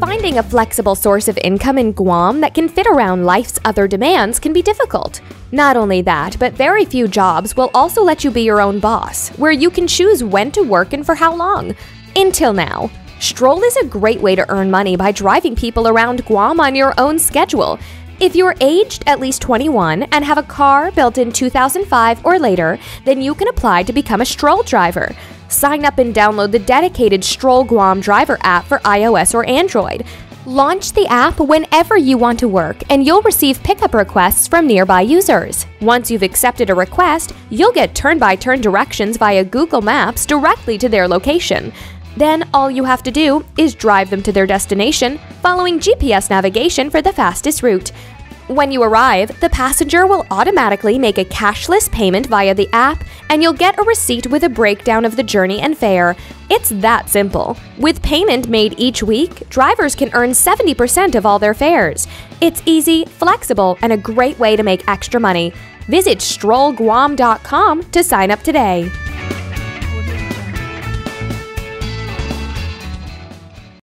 Finding a flexible source of income in Guam that can fit around life's other demands can be difficult. Not only that, but very few jobs will also let you be your own boss, where you can choose when to work and for how long. Until now. Stroll is a great way to earn money by driving people around Guam on your own schedule. If you're aged at least 21 and have a car built in 2005 or later, then you can apply to become a Stroll driver. Sign up and download the dedicated Stroll Guam driver app for iOS or Android. Launch the app whenever you want to work, and you'll receive pickup requests from nearby users. Once you've accepted a request, you'll get turn by turn directions via Google Maps directly to their location. Then all you have to do is drive them to their destination, following GPS navigation for the fastest route. When you arrive, the passenger will automatically make a cashless payment via the app, and you'll get a receipt with a breakdown of the journey and fare. It's that simple. With payment made each week, drivers can earn 70% of all their fares. It's easy, flexible, and a great way to make extra money. Visit strollguam.com to sign up today.